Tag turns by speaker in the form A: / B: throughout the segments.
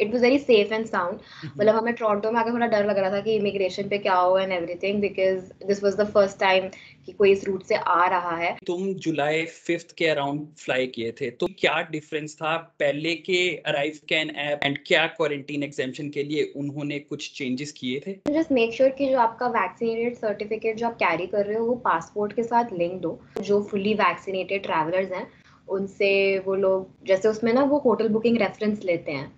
A: It was very safe and sound मतलब हमें Toronto में आकर थोड़ा डर लग रहा था कि इमिग्रेशन पे क्या होगा and everything because this was the first time कि कोई इस रूट से आ रहा है।
B: तुम जुलाई फिफ्थ के अराउंड फ्लाई किए थे तो क्या डिफरेंस था पहले के अराइव कैन ऐप एंड क्या क्वारंटीन एग्जामेशन के लिए उन्होंने कुछ चेंजेस किए थे?
A: जस्ट मेक श्योर कि जो आपका वैक्सीनेटेड सर्टिफिकेट जो आप कैरी कर रहे हो वो पासपोर्ट के साथ लिंक हो जो फुली वैक्सीनेटेड ट्रैवलर्स हैं उनसे वो लोग जैसे उसमें ना वो होटल बुकिंग रेफरेंस लेते हैं।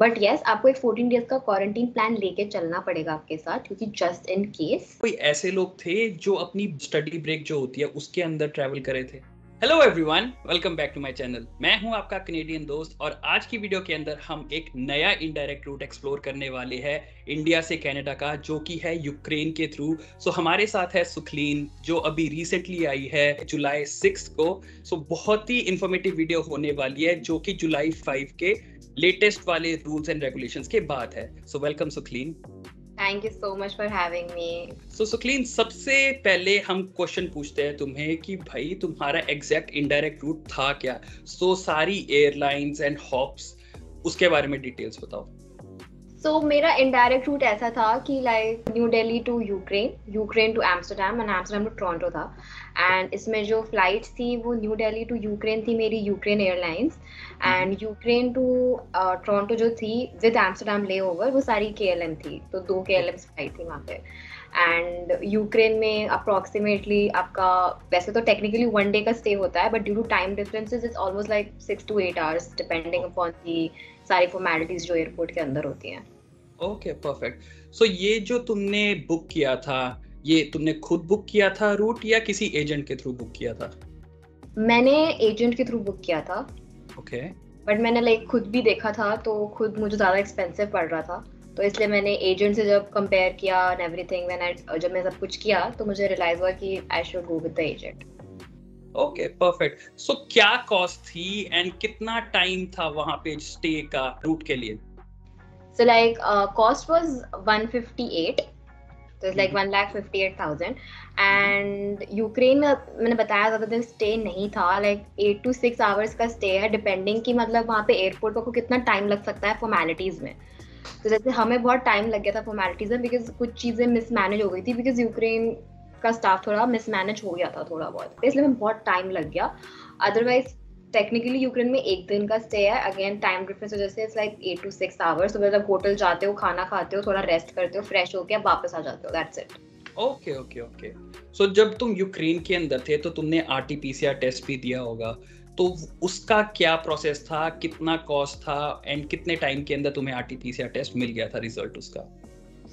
A: बट येस आपको एक 14 डेज़ का क्वारंटीन प्लान लेके चलना पड़ेगा आपके साथ क्योंकि जस्ट इन केस
B: कोई ऐसे लोग थे जो अपनी स्टडी ब्रेक जो होती है उसके अंदर ट्रैवल करे थे। Hello everyone welcome back to my channel मैं हूँ आपका कनेडियन दोस्त और आज की वीडियो के अंदर हम एक नया इनडायरेक्ट रूट एक्सप्लोर करने वाले हैं इंडिया से कनाडा का जो कि है यूक्रेन के थ्रू सो so, हमारे साथ है सुखलीन जो अभी रिसेंटली आई है जुलाई सिक्स को। सो so, बहुत ही इंफॉर्मेटिव वीडियो होने वाली है जो कि जुलाई फाइव के लेटेस्ट वाले रूल्स एंड रेगुलेशंस के बाद है. So welcome Sukhleen
A: thank you so much for having me
B: so Sukhleen सबसे पहले हम क्वेश्चन पूछते हैं तुम्हें कि भाई तुम्हारा एग्जैक्ट इनडायरेक्ट रूट था क्या? सो so, सारी एयरलाइंस एंड हॉप्स उसके बारे में डिटेल्स बताओ.
A: सो so, मेरा इनडायरेक्ट रूट ऐसा था कि like new Delhi to Ukraine Ukraine to Amsterdam and Amsterdam to Toronto था. एंड इसमें जो फ़्लाइट थी वो न्यू दिल्ली टू यूक्रेन थी मेरी Ukraine airlines and Ukraine to Toronto जो थी विद एम्स्टरडेम ले ओवर वो सारी के थी. तो दो के एल फ़्लाइट थी वहाँ पे. एंड यूक्रेन में अप्रॉक्सीमेटली आपका वैसे तो टेक्निकली वन डे का स्टे होता है but due to time differences it's almost like six to eight hours depending upon the सारी फॉर्मेलिटीज जो एयरपोर्ट के अंदर होती हैं.
B: ओके परफेक्ट सो ये जो तुमने बुक किया था ये तुमने खुद बुक किया था रूट या किसी एजेंट के थ्रू बुक किया था?
A: मैंने एजेंट के थ्रू बुक किया था.
B: Okay okay.
A: बट मैंने लाइक खुद भी देखा था तो खुद मुझे ज़्यादा एक्सपेंसिव पड़ रहा था. तो इसलिए मैंने एजेंट से जब कंपेयर किया एंड एवरीथिंग व्हेन आई जब मैं सब कुछ किया तो मुझे रियलाइज़ हुआ कि I should go with the agent
B: okay perfect so क्या कॉस्ट थी एंड कितना टाइम था वहाँ पे स्टे का रूट के लिए?
A: Like uh, cost was 158 तो it's like one lakh fifty eight thousand and Ukraine में मैंने बताया ज़्यादा दिन स्टे नहीं था. Like eight to six hours का स्टे है डिपेंडिंग कि मतलब वहाँ पे एयरपोर्ट पर को कितना टाइम लग सकता है फॉर्मेलिटीज़ में. तो जैसे हमें बहुत टाइम लग गया था फॉर्मेलिटीज़ में बिकॉज़ कुछ चीज़ें मिसमैनेज हो गई थी बिकॉज़ यूक्रेन का स्टाफ थोड़ा मिसमैनेज हो गया था थोड़ा बहुत। इसलिए हमें बहुत टाइम लग गया। अदरवाइज़ टेक्निकली यूक्रेन में एक दिन का स्टे है। अगेन टाइम डिफरेंस वजह से it's like eight to six hours तो मतलब होटल जाते हो, खाना खाते हो, थोड़ा रेस्ट करते हो फ्रेश होके आप वापस आ जाते हो। That's it
B: okay okay okay so जब तुम यूक्रेन के अंदर थे तो तुमने आरटीपीसीआर टेस्ट भी दिया होगा। तो उसका क्या प्रोसेस था? कितना कॉस्ट था? एंड कितने टाइम के अंदर तुम्हें आरटीपीसीआर टेस्ट मिल गया था रिज़ल्ट उसका?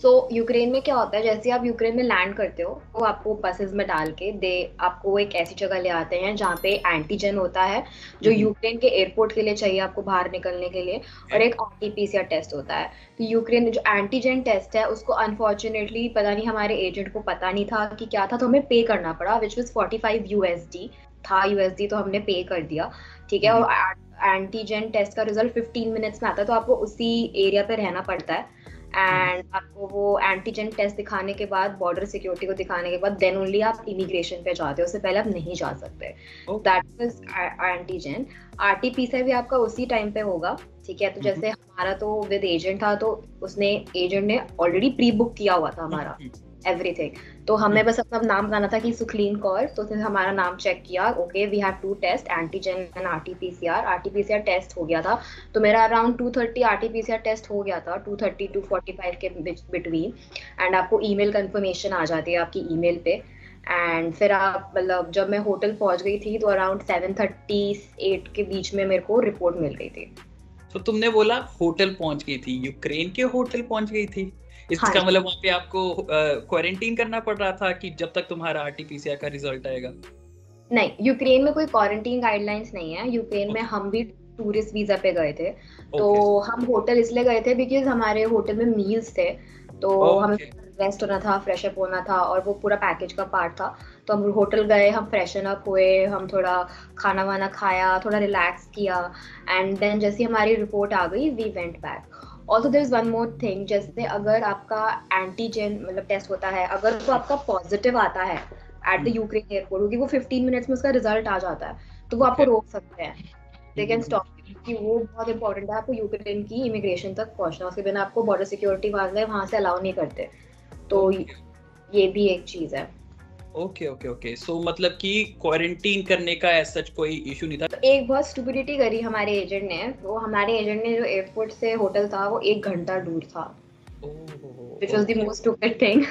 A: सो so, यूक्रेन में क्या होता है? जैसे आप यूक्रेन में लैंड करते हो वो आपको बसेस में डाल के दे आपको एक ऐसी जगह ले आते हैं जहाँ पे एंटीजन होता है जो यूक्रेन हम्म। के एयरपोर्ट के लिए चाहिए आपको बाहर निकलने के लिए और एक आर टेस्ट होता है। तो यूक्रेन जो एंटीजन टेस्ट है उसको अनफॉर्चुनेटली पता नहीं हमारे एजेंट को पता नहीं था कि क्या था तो हमें पे करना पड़ा which was forty five USD था यूएसडी तो हमने पे कर दिया ठीक है? और एंटीजन टेस्ट का रिज़ल्ट फिफ्टीन मिनट्स में आता है तो आपको उसी एरिया पे रहना पड़ता है। एंड आपको वो एंटीजन टेस्ट दिखाने के बाद बॉर्डर सिक्योरिटी को दिखाने के बाद देन ओनली आप इमिग्रेशन पे जाते हो उससे पहले आप नहीं जा सकते। दैट वाज एंटीजन आरटीपीसीआर भी आपका उसी टाइम पे होगा ठीक है? तो mm-hmm. जैसे हमारा तो विद एजेंट था तो उसने एजेंट ने ऑलरेडी प्री बुक किया हुआ था हमारा. एवरीथिंग तो हमें बस अपना नाम बताना था कि सुखलीन कौर तो फिर हमारा नाम चेक किया okay we have to test antigen and RTPCR RTPCR test हो गया था। तो मेरा अराउंड 230 आरटीपीसीआर टेस्ट हो गया था 230 टू 45 के बिटवीन एंड आपको ईमेल कंफर्मेशन आ जाती है आपकी ईमेल पे। एंड फिर आप मतलब जब मैं होटल पहुँच गई थी तो अराउंड सेवन थर्टी एट के बीच में मेरे को रिपोर्ट मिल गई थी।
B: तो तुमने बोला होटल पहुँच गई थी यूक्रेन के होटल पहुँच गई थी। इसका हाँ। मतलब वहाँ पे आपको क्वारंटीन करना पड़ रहा था कि जब तक तुम्हारा आरटीपीसीआर का रिज़ल्ट आएगा?
A: नहीं यूक्रेन में कोई क्वारंटीन गाइडलाइंस नहीं है। यूक्रेन में हम भी टूरिस्ट वीज़ा पे गए थे। तो हम होटल इसलिए गए थे बिकॉज़ हमारे होटल में मील्स थे। तो हमें रेस्ट होना था फ्रेश अप होना था और वो पूरा पैकेज का पार्ट था। तो हम होटल गए हम फ्रेशन अप हुए हम थोड़ा खाना वाना खाया थोड़ा रिलैक्स किया। एंड देन जैसे हमारी रिपोर्ट आ गई we went back also there is one more thing जैसे अगर आपका एंटीजन मतलब टेस्ट होता है अगर तो आपका पॉजिटिव आता है एट द यूक्रेन एयरपोर्ट क्योंकि वो 15 मिनट्स में उसका रिज़ल्ट आ जाता है तो वो आपको रोक सकते हैं। दे कैन स्टॉप कि वो बहुत इंपॉर्टेंट है आपको यूक्रेन की इमिग्रेशन तक पहुँचना उसके बिना आपको बॉर्डर सिक्योरिटी वाले वहाँ से अलाउ नहीं करते। तो ये भी एक चीज़ है।
B: Okay okay okay. सो मतलब कि क्वारंटीन करने का ऐसा कोई इशू नहीं था?
A: तो एक बहुत स्टूपिडिटी करी हमारे एजेंट ने। वो हमारे एजेंट ने जो एयरपोर्ट से होटल था वो एक घंटा दूर था। Which was the most stupid thing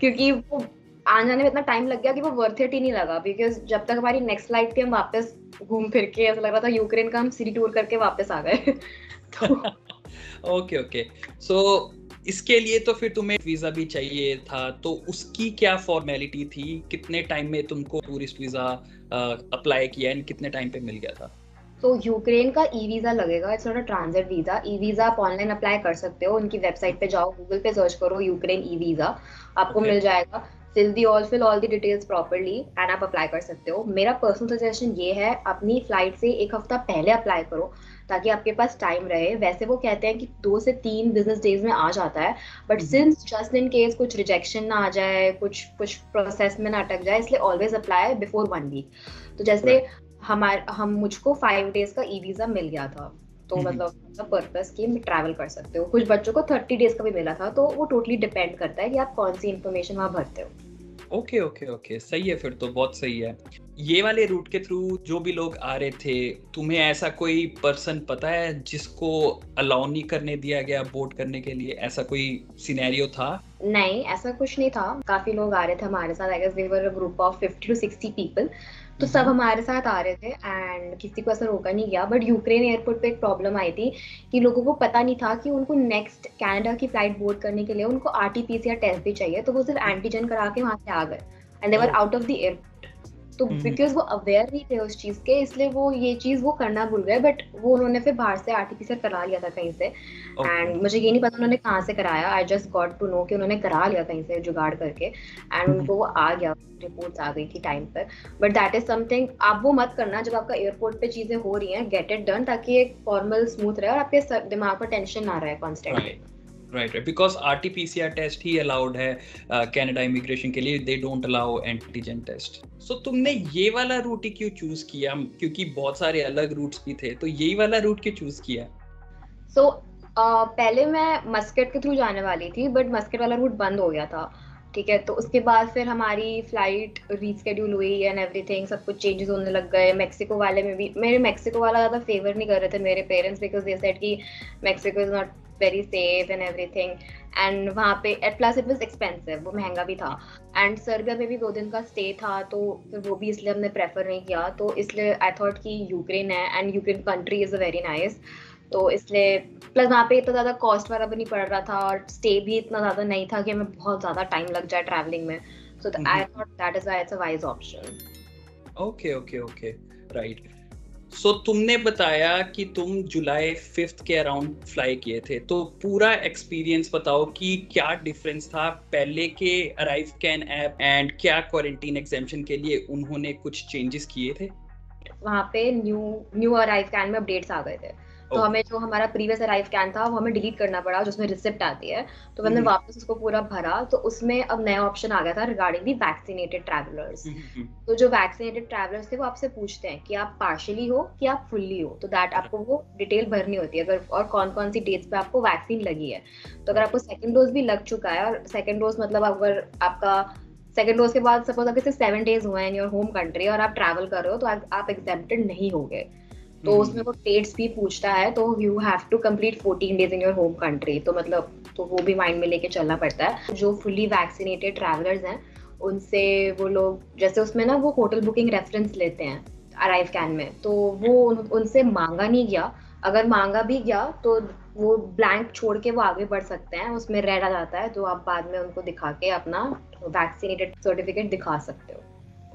A: क्योंकि वो आने जाने में इतना टाइम लग गया कि वो वर्थ इट ही नहीं लगा। बिकॉज़ जब तक हमारी नेक्स्ट फ़्लाइट थी हम वापस घूम फिर के ऐसा लग रहा था यूक्रेन का हम सिटी टूर करके वापस आ गए।
B: Okay okay. सो इसके लिए तो फिर तुम्हें वीज़ा भी चाहिए था तो उसकी क्या फॉर्मेलिटी थी? कितने टाइम में तुमको टूरिस्ट वीज़ा अप्लाई किया एंड कितने टाइम पे मिल गया था?
A: तो यूक्रेन का ई वीज़ा लगेगा it's not a transit visa e visa आप ऑनलाइन अप्लाई कर सकते हो उनकी वेबसाइट पे जाओ गूगल पे सर्च करो यूक्रेन ई वीज़ा आपको okay. मिल जाएगा। Fill the all fill all the details properly and आप अप्लाई कर सकते हो। मेरा पर्सनल सजेशन ये है अपनी फ़्लाइट से एक हफ़्ता पहले अप्लाई करो ताकि आपके पास टाइम रहे। वैसे वो कहते हैं कि दो से तीन बिज़नेस डेज़ में आ जाता है but since just in case कुछ रिजेक्शन ना आ जाए कुछ कुछ प्रोसेस में ना अटक जाए इसलिए always apply before one week तो जैसे हमारे हम मुझको फाइव डेज़ का ई वीज़ा मिल गया था। तो हम्म, हम्म। मतलब पर्पस की ट्रैवल कर सकते हो। कुछ बच्चों को थर्टी डेज़ का भी मिला था तो वो टोटली डिपेंड करता है कि आप कौन सी इन्फॉर्मेशन वहाँ भरते हो।
B: Okay okay okay. सही है फिर तो बहुत सही है। ये वाले रूट के थ्रू जो भी लोग आ रहे थे तुम्हें ऐसा कोई पर्सन पता है जिसको अलाउ नहीं करने दिया गया बोट करने के लिए? ऐसा कोई सिनेरियो था?
A: नहीं ऐसा कुछ नहीं था। काफ़ी लोग आ रहे थे हमारे साथ I guess we were a group of 50 to 60 people तो सब हम्म। हमारे साथ आ रहे थे एंड किसी को ऐसा रोका नहीं गया। बट यूक्रेन एयरपोर्ट पे एक प्रॉब्लम आई थी कि लोगों को पता नहीं था कि उनको नेक्स्ट कैनेडा की फ़्लाइट बोर्ड करने के लिए उनको आर टी टेस्ट भी चाहिए तो वो सिर्फ़ एंटीजन करा के वहाँ से आ गए। And they were out of the airport तो बिकॉज़ हम्म। वो अवेयर नहीं थे उस चीज़ के इसलिए वो ये चीज़ वो करना भूल गए बट वो उन्होंने फिर बाहर से आर्टिफिशियल करा लिया था कहीं से एंड okay. मुझे ये नहीं पता उन्होंने कहाँ से कराया I just got to know कि उन्होंने करा लिया कहीं से जुगाड़ करके एंड हम्म। उनको वो आ गया रिपोर्ट आ गई थी टाइम पर बट दैट इज़ समथिंग आप वो मत करना जब आपका एयरपोर्ट पे चीज़ें हो रही हैं गेट इट डन ताकि एक फॉर्मल स्मूथ रहे और आपके दिमाग पर टेंशन ना रहे constantly
B: right right because R T P C R test he allowed है कैनेडा uh, इमिग्रेशन के लिए. They don't allow antigen test so तुमने ये वाला रूट ही क्यों चूज़ किया? क्योंकि बहुत सारे अलग रूट्स भी थे. तो यही वाला रूट क्यों चूज़ किया?
A: सो so, uh, पहले मैं मस्कट के थ्रू जाने वाली थी बट मस्कट वाला रूट बंद हो गया था. ठीक है? तो उसके बाद फिर हमारी फ़्लाइट रीस्केड्यूल हुई एंड एवरीथिंग सब कुछ चेंजेस होने लग गए. मेक्सिको वाले में भी मेरे मेक्सिको वाला ज़्यादा फेवर नहीं कर रहे थे मेरे पेरेंट्स बिकॉज़ दे सेड कि Mexico is not very safe and everything and वहाँ पे at plus it was expensive वो महँगा भी था। एंड सर्बिया में भी दो दिन का स्टे था तो फिर वो भी इसलिए हमने प्रेफर नहीं किया। तो इसलिए आई थॉट कि यूक्रेन है and Ukraine country is a very nice तो इसलिए प्लस वहाँ पे इतना ज़्यादा कॉस्ट वाला भी नहीं पड़ रहा था और स्टे भी इतना ज़्यादा नहीं था कि हमें बहुत ज़्यादा टाइम लग जाए ट्रैवलिंग में। So I thought that is why it's a wise option
B: okay okay okay right so so, तुमने बताया कि तुम जुलाई फिफ्थ के अराउंड फ्लाई किए थे। तो पूरा एक्सपीरियंस बताओ कि क्या डिफरेंस था पहले के अराइव कैन ऐप एंड क्या क्वारंटीन एग्जामेशन के लिए उन्होंने कुछ चेंजेस किए थे?
A: वहाँ पे न्यू न्यू अराइव कैन में अपडेट्स आ गए थे। तो हमें जो हमारा प्रीवियस अराइव कैन था वो हमें डिलीट करना पड़ा जिसमें रिसिप्ट आती है। तो हमने हम्म। वापस उसको पूरा भरा तो उसमें अब नया ऑप्शन आ गया था रिगार्डिंग दी वैक्सीनेटेड ट्रैवलर्स तो जो वैक्सीनेटेड ट्रैवलर्स थे वो आपसे पूछते हैं कि आप पार्शली हो कि आप फुल्ली हो? तो दैट आपको वो डिटेल भरनी होती है अगर और कौन कौन सी डेट्स पे आपको वैक्सीन लगी है। तो अगर आपको सेकेंड डोज भी लग चुका है और सेकेंड डोज मतलब अगर आपका सेकेंड डोज के बाद सपोज़ अगर सिर्फ़ सेवन डेज़ हुए हैं इन योर होम कंट्री और आप ट्रैवल कर रहे हो तो आप एग्जेप्टेड नहीं हो गए तो हम्म। उसमें वो स्टेट्स भी पूछता है तो you have to complete 14 days in your home country तो मतलब तो वो भी माइंड में लेके चलना पड़ता है। जो फुली वैक्सीनेटेड ट्रैवलर्स हैं उनसे वो लोग जैसे उसमें ना वो होटल बुकिंग रेफरेंस लेते हैं अराइव कैन में। तो वो उन, उनसे मांगा नहीं गया। अगर मांगा भी गया तो वो ब्लैंक छोड़ के वो आगे बढ़ सकते हैं। उसमें रेड आ जाता है तो आप बाद में उनको दिखा के अपना वैक्सीनेटेड सर्टिफिकेट दिखा सकते हो।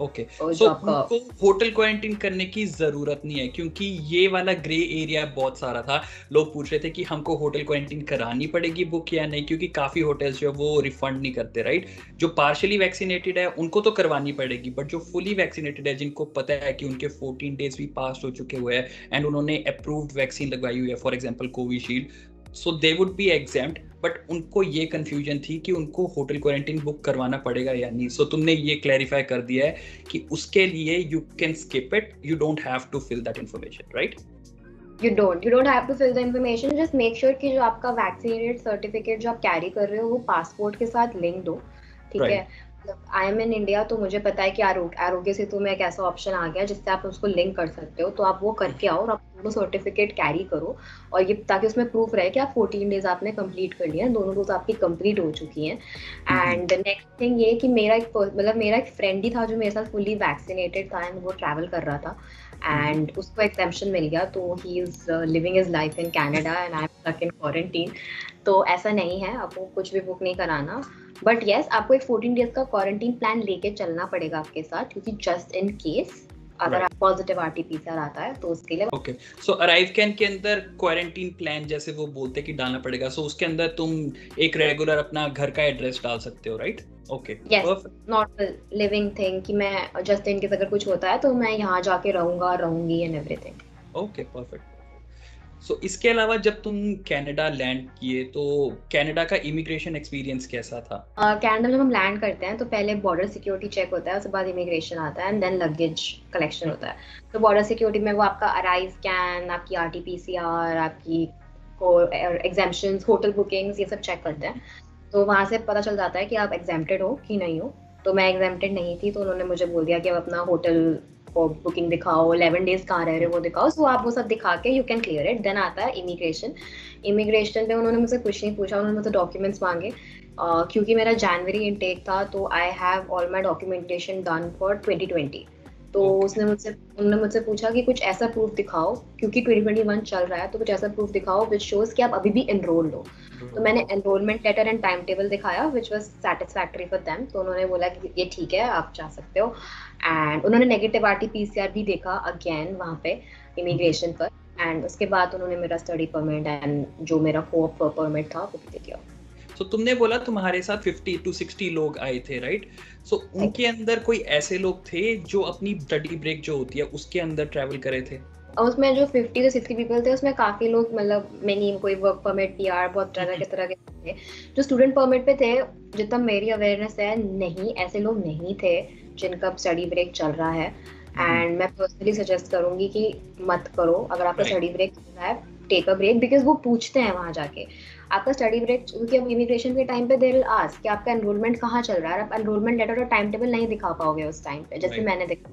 B: ओके सो उनको होटल क्वारंटीन करने की ज़रूरत नहीं है क्योंकि ये वाला ग्रे एरिया बहुत सारा था। लोग पूछ रहे थे कि हमको होटल क्वारंटीन करानी पड़ेगी बुक या नहीं क्योंकि काफ़ी होटल्स जो है वो रिफंड नहीं करते राइट जो पार्शली वैक्सीनेटेड है उनको तो करवानी पड़ेगी बट जो फुली वैक्सीनेटेड है जिनको पता है कि उनके फोर्टीन डेज़ भी पास हो चुके हुए हैं एंड उन्होंने अप्रूव्ड वैक्सीन लगवाई हुई है for example Covishield so they would be exempted but उनको ये कंफ्यूजन थी कि उनको होटल क्वारंटीन बुक करवाना पड़ेगा या नहीं। सो so, तुमने ये क्लैरिफाई कर दिया है कि उसके लिए you can skip it you don't have to fill that information right
A: you don't you don't have to fill the information just make sure कि जो आपका वैक्सीनेटेड सर्टिफिकेट जो आप कैरी कर रहे हो वो पासपोर्ट के साथ लिंक दो। ठीक right. है आई एम इन इंडिया तो मुझे पता है कि आरोग्य सेतु में एक ऐसा ऑप्शन आ गया जिससे आप उसको लिंक कर सकते हो। तो आप वो करके आओ और आप दोनों सर्टिफिकेट कैरी करो और ये ताकि उसमें प्रूफ रहे कि आप फोर्टीन डेज़ आपने कंप्लीट कर लिया दोनों डोज आपकी कंप्लीट हो चुकी हैं। एंड नेक्स्ट थिंग ये कि मेरा एक मतलब मेरा एक फ्रेंड ही था जो मेरे साथ फुली वैक्सीनेटेड था एंड वो ट्रैवल कर रहा था। And mm-hmm. उसको एक्सेप्शन मिल गया तो he is living his life in Canada and I am in quarantine तो ऐसा नहीं है आपको कुछ भी बुक नहीं कराना। बट येस आपको एक फोर्टीन डेज़ का क्वारंटीन प्लान लेके चलना पड़ेगा आपके साथ क्योंकि जस्ट इन केस अगर. पॉजिटिव आरटीपीसीआर आता है तो उसके लिए
B: ओके सो अराइव कैन के अंदर क्वारंटीन प्लान जैसे वो बोलते हैं कि डालना पड़ेगा सो so, उसके अंदर तुम एक रेगुलर अपना घर का एड्रेस डाल सकते हो right okay
A: not living thing कि मैं जस्ट इन केस अगर कुछ होता है तो मैं यहाँ जाके रहूँगा रहूँगी and everything
B: okay perfect so so, इसके अलावा जब तुम कनाडा लैंड किए तो कनाडा का इमिग्रेशन एक्सपीरियंस कैसा था?
A: कनाडा uh, जब हम लैंड करते हैं तो पहले बॉर्डर सिक्योरिटी चेक होता है उसके बाद इमिग्रेशन आता है एंड देन लगेज कलेक्शन होता है। तो बॉर्डर सिक्योरिटी में वो आपका अराइव स्कैन आपकी R T P C R आपकी एग्जामेशन होटल बुकिंग्स ये सब चेक करते हैं। तो वहाँ से पता चल जाता है कि आप एग्जामेटेड हो कि नहीं हो। तो मैं एग्जामेटेड नहीं थी तो उन्होंने मुझे बोल दिया कि आप अपना होटल बुकिंग दिखाओ इलेवन डेज़ कहाँ रह रहे हो वो दिखाओ। सो आप वो सब दिखा के you can clear it then आता है इमिग्रेशन इमिग्रेशन पे उन्होंने मुझसे कुछ नहीं पूछा, उन्होंने मुझसे डॉक्यूमेंट्स मांगे। क्योंकि मेरा जनवरी इनटेक था तो I have all my documentation done for twenty twenty तो okay. उसने मुझसे उन्होंने मुझसे पूछा कि कुछ ऐसा प्रूफ दिखाओ क्योंकि 2021 चल रहा है तो कुछ ऐसा प्रूफ दिखाओ विच शोज़ कि आप अभी भी एनरोल्ड हो। तो मैंने enrolment letter and time table दिखाया which was satisfactory for them तो उन्होंने बोला कि ये ठीक है आप जा सकते हो। एंड उन्होंने negative R T P C R भी देखा अगेन वहाँ पे इमिग्रेशन पर। एंड उसके बाद उन्होंने मेरा स्टडी परमिट एंड जो मेरा कोप परमिट था वो भी दे दिया।
B: सो so, तुमने बोला तुम्हारे साथ 50 टू 60 लोग आए थे राइट सो so, उनके अंदर कोई ऐसे लोग थे जो अपनी स्टडी ब्रेक जो होती है उसके अंदर ट्रैवल करे थे?
A: और उसमें जो 50 से 60 पीपल थे उसमें काफ़ी लोग मतलब मैनी कोई वर्क परमिट पीआर बहुत तरह के तरह के थे। जो स्टूडेंट परमिट पे थे जितना मेरी अवेयरनेस है नहीं ऐसे लोग नहीं थे जिनका स्टडी ब्रेक चल रहा है। And hmm. मैं पर्सनली सजेस्ट करूँगी कि मत करो। अगर आपका स्टडी ब्रेक चल रहा है टेक अ ब्रेक बिकॉज़ वो पूछते हैं वहाँ जाके। आपका स्टडी ब्रेक क्योंकि अब इमिग्रेशन के टाइम पे देर आज कि आपका एनरोलमेंट कहाँ चल रहा है? आप एनरोलमेंट लेटर और टाइम टेबल नहीं दिखा पाओगे उस टाइम पे जैसे मैंने देखा।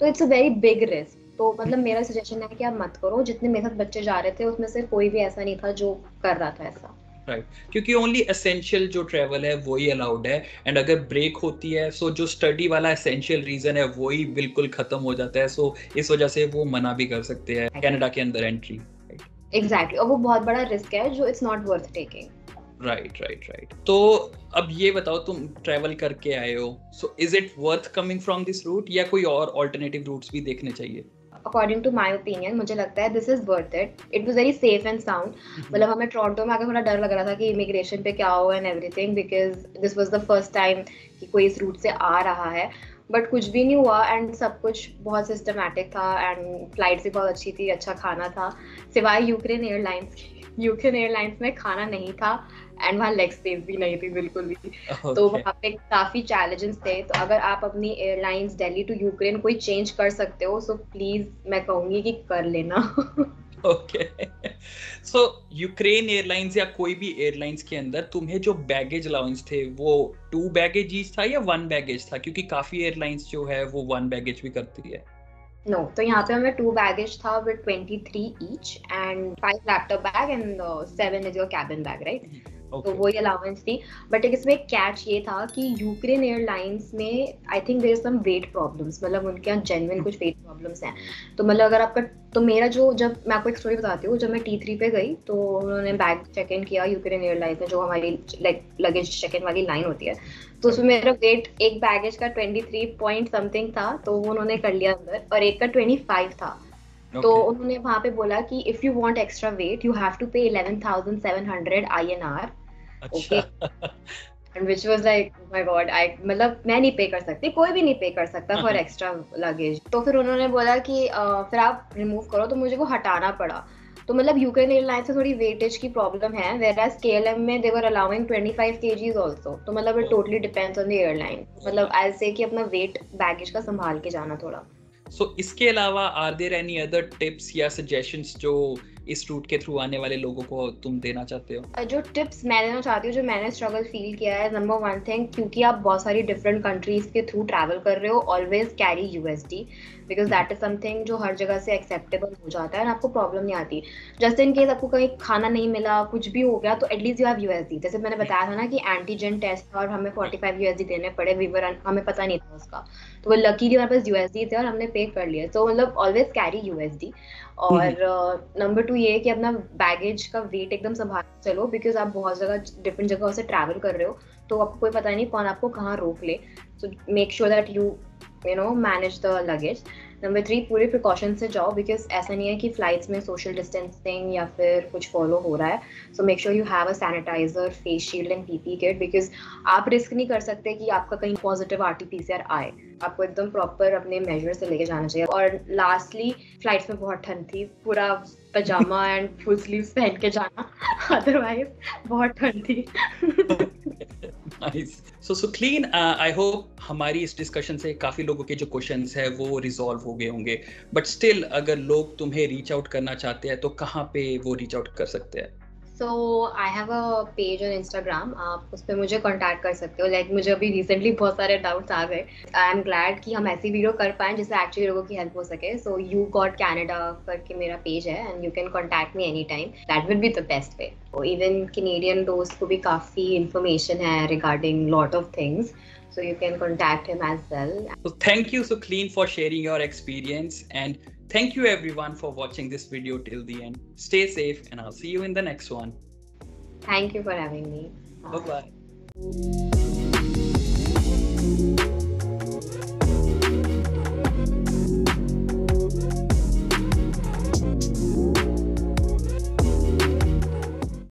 A: तो it's a very big risk तो मतलब मेरा सजेशन है कि आप मत करो जितने मेरे साथ बच्चे जा रहे थे उसमें से कोई भी ऐसा नहीं था जो कर रहा था ऐसा।
B: Right right. क्योंकि ओनली एसेंशियल जो ट्रेवल है वही अलाउड है। एंड अगर ब्रेक होती है सो so जो स्टडी वाला एसेंशियल रीजन है वही बिल्कुल खत्म हो जाता है। सो so इस वजह से वो मना भी कर सकते हैं कनाडा के अंदर एंट्री
A: एग्जैक्टली और वो बहुत बड़ा रिस्क है जो it's not worth taking
B: right right right तो अब ये बताओ तुम ट्रेवल करके आए हो so is it worth coming from this route या कोई और ऑल्टरनेटिव रूट्स भी देखने चाहिए?
A: अकॉर्डिंग टू माई ओपिनियन मुझे लगता है this is worth it it was very safe and sound मतलब हमें टोरंटो में आकर थोड़ा डर लग रहा था कि इमिग्रेशन पे क्या हो and everything because this was the first time कि कोई इस रूट से आ रहा है। बट कुछ भी नहीं हुआ एंड सब कुछ बहुत सिस्टमेटिक था एंड फ़्लाइट भी बहुत अच्छी थी अच्छा खाना था। सिवाय यूक्रेन एयरलाइंस यूक्रेन एयरलाइंस में खाना नहीं था एंड वहाँ लेग स्पेस भी नहीं थी बिल्कुल भी। okay. तो वहाँ पे काफ़ी चैलेंजेस थे। तो अगर आप अपनी एयरलाइंस दिल्ली टू यूक्रेन कोई चेंज कर सकते हो सो प्लीज़ मैं कहूँगी कि कर लेना।
B: ओके सो यूक्रेन एयरलाइंस या कोई भी एयरलाइंस के अंदर तुम्हें जो बैगेज अलाउंस थे वो टू बैगेज था या वन बैगेज था? क्योंकि काफ़ी एयरलाइंस जो है वो वन बैगेज भी करती है।
A: नो no, तो यहाँ पे हमें टू बैगेज था with 23 each and five laptop bag and seven is your cabin bag right okay. तो वही अलाउंस थी। बट एक इसमें कैच ये था कि यूक्रेन एयरलाइंस में I think there some weight problems मतलब उनके यहाँ जेनविन कुछ वेट प्रॉब्लम्स हैं। तो मतलब अगर आपका तो मेरा जो जब मैं आपको एक स्टोरी बताती हूँ जब मैं टी थ्री पे गई तो उन्होंने बैग चेक इन किया यूक्रेन एयरलाइंस में जो हमारी लाइक लगेज चेक इन वाली लाइन होती है। तो उसमें मेरा वेट एक बैगेज का ट्वेंटी थ्री पॉइंट समथिंग था तो वो उन्होंने कर लिया अंदर और एक का ट्वेंटी फाइव था। तो उन्होंने वहाँ पे बोला कि if you want extra weight you have to pay 11700 INR okay and which was like my god I मतलब मैं नहीं पे कर सकती कोई भी नहीं पे कर सकता फॉर एक्स्ट्रा लगेज तो फिर उन्होंने बोला कि फिर आप रिमूव करो तो मुझे वो हटाना पड़ा। तो मतलब यूक्रेन एयरलाइंस से थोड़ी वेटेज की प्रॉब्लम है whereas K L M में देवर अलाउिंग ट्वेंटी फाइव के जीज ऑल्सो तो मतलब it totally depends on the airline मतलब ऐसे कि अपना वेट बैगेज का संभाल के जाना थोड़ा।
B: सो so, इसके अलावा are there any other tips या सजेशंस जो इस रूट के थ्रू आने वाले लोगों को तुम देना चाहते हो?
A: जो टिप्स मैं देना चाहती हूँ जो मैंने स्ट्रगल फील किया है नंबर वन थिंग क्योंकि आप बहुत सारी डिफरेंट कंट्रीज़ के थ्रू ट्रैवल कर रहे हो always carry USD because that is something जो हर जगह से एक्सेप्टेबल हो जाता है और आपको प्रॉब्लम नहीं आती। जस्ट इन केस आपको कहीं खाना नहीं मिला कुछ भी हो गया तो एटलीस्ट यू हैव यूएसडी जैसे मैंने बताया था ना कि एंटीजन टेस्ट था और हमें 45 यूएसडी देने पड़े वीवर हमें पता नहीं था उसका। तो वो लकीली हमारे पास यूएसडी थे और हमने पे कर लिया। तो मतलब ऑलवेज कैरी यूएसडी और नंबर टू ये कि अपना बैगेज का वेट एकदम संभाल चलो बिकॉज़ आप बहुत जगह डिफरेंट जगह से ट्रैवल कर रहे हो तो आपको कोई पता नहीं कौन आपको कहाँ रोक ले। So make sure that you you know manage the luggage number three पूरे प्रिकॉशन से जाओ बिकॉज़ ऐसा नहीं है कि फ्लाइट्स में सोशल डिस्टेंसिंग या फिर कुछ फॉलो हो रहा है। So make sure you have a sanitiser face shield and PP kit because आप रिस्क नहीं कर सकते कि आपका कहीं positive R T P C R आए। आपको एकदम प्रॉपर अपने मेजर से लेके जाना चाहिए। और लास्टली फ्लाइट्स में बहुत ठंड थी। पूरा पजामा एंड फुल स्लीव्स पहन के जाना। अदरवाइज़ बहुत ठंड थी।
B: Nice so Sukhleen I hope हमारी इस डिस्कशन से काफ़ी लोगों के जो क्वेश्चंस है वो रिजॉल्व हो गए होंगे। बट स्टिल अगर लोग तुम्हें रीच आउट करना चाहते हैं तो कहाँ पे वो रीच आउट कर सकते हैं?
A: So I have a page on Instagram आप उस पर मुझे कॉन्टैक्ट कर सकते हो। लाइक like, मुझे अभी रिसेंटली बहुत सारे डाउट्स आ गए। आई एम ग्लैड कि हम ऐसी वीडियो कर पाए जिससे एक्चुअली लोगों की हेल्प हो सके। सो यू गॉट कैनेडा करके मेरा पेज है and you can contact me any time that will be the best way even Canadian दोस्त को भी काफ़ी इन्फॉर्मेशन है regarding lot of things so you can contact him as well.
B: So thank you, Sucleen, for sharing your experience and Thank you everyone for watching this video till the end. Stay safe and I'll see you in the next one.
A: Thank you for having me.
B: Bye bye.